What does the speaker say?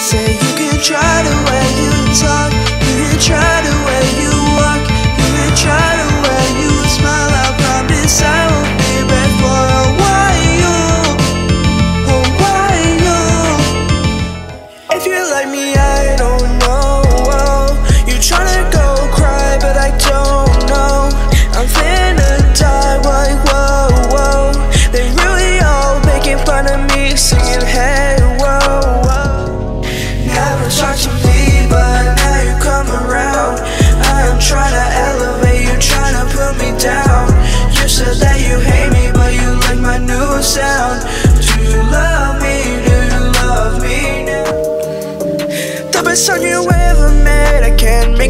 Say you can try the way you talk, you can try the way you walk, you can try the way you smile. I promise I won't be for a while, while. If you like me, I don't know. You tryna go cry, but I don't know. I'm finna die, whoa, whoa. They really all making fun of me, singing sound. Do you love me? Do you love me now? The best song you ever made, I can't make